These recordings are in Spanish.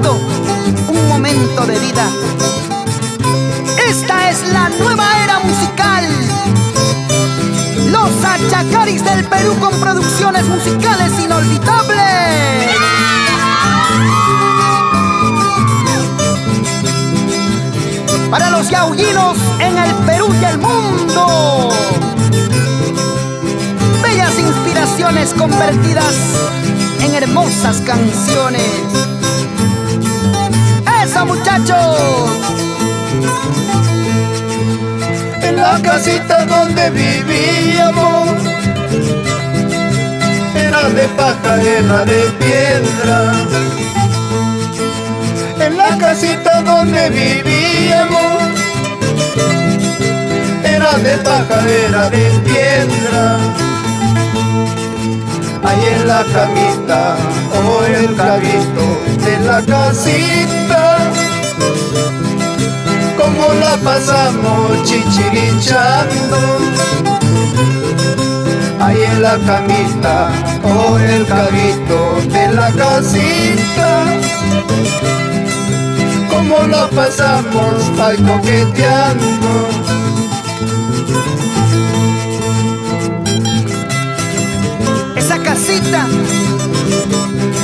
un momento de vida. Esta es la nueva era musical. Los Achacaris del Perú con producciones musicales inolvidables. Para los yaullinos en el Perú y el mundo. Bellas inspiraciones convertidas en hermosas canciones. ¡Eso muchachos! En la casita donde vivíamos Era de paja, era de piedra En la casita donde vivíamos Era de paja, era de piedra ahí en la camita o el cabito de la casita pasamos chichirichando ahí en la camita o el cabito de la casita. Como la pasamos ahí coqueteando.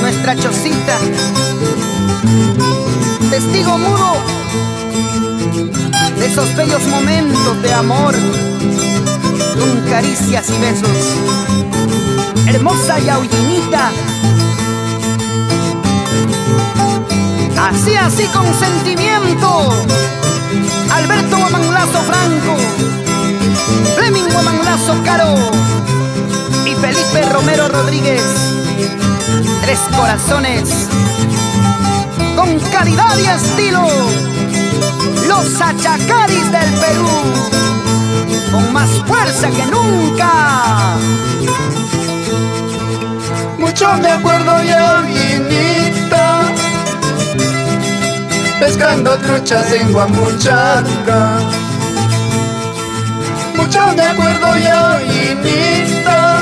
Nuestra chocita, testigo mudo de esos bellos momentos de amor, con caricias y besos. Hermosa yaullinita, así, así con sentimiento. Alberto Guamanlazo Franco, Fleming Guamanlazo Caro y Felipe Romero Rodríguez. Tres corazones con calidad y estilo. Los achacaris del Perú con más fuerza que nunca. Mucho me acuerdo ya, vinita, pescando truchas en Guamuchanga. Mucho me acuerdo ya, vinita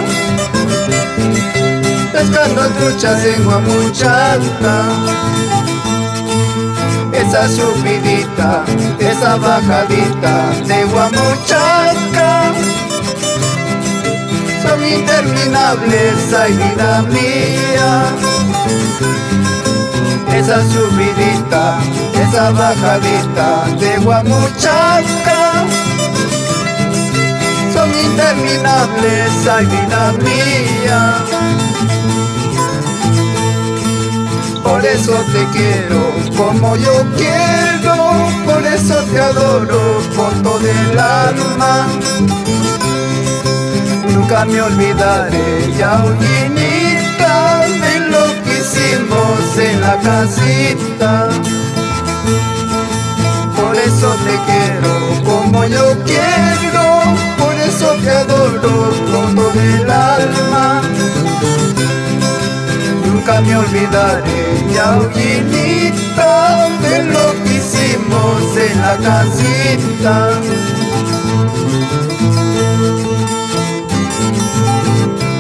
pescando truchas en Guamuchanta. Esa subidita, esa bajadita de Guamuchanta son interminables, ay vida mía. Esa subidita, esa bajadita de Guamuchanta son interminables, ay vida mía. Por eso te quiero como yo quiero, por eso te adoro con todo el alma. Nunca me olvidaré, Yaulinita, de lo que hicimos en la casita. Por eso te quiero como yo quiero, por eso te adoro con todo el alma me olvidaré, Yauquinita, de lo que hicimos en la casita.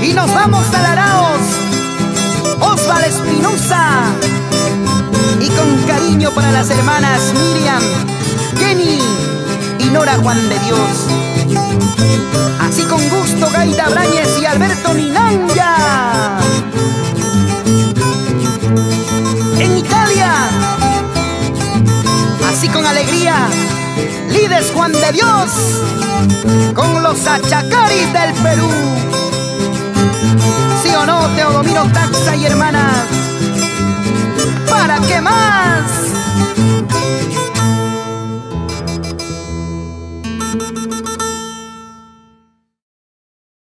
Y nos vamos a Laraos, Osval Espinosa, y con cariño para las hermanas Miriam, Jenny y Nora Juan de Dios. Así con gusto Gaita Brañez y Alberto Ninanja. Juan de Dios, con los achacaris del Perú. ¿Sí o no, Teodomiro Taxa y hermanas? ¿Para qué más?